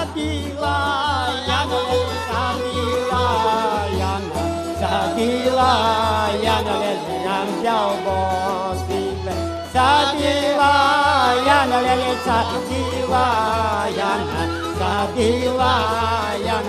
sati yang sati layang sati layang yang jiao bo si le sati layang le sati layang sati layang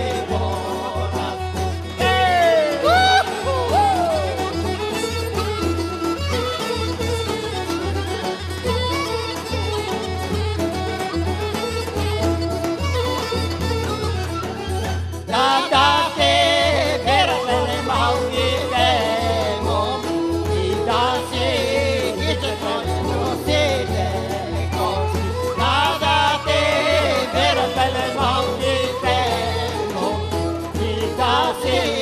Amen.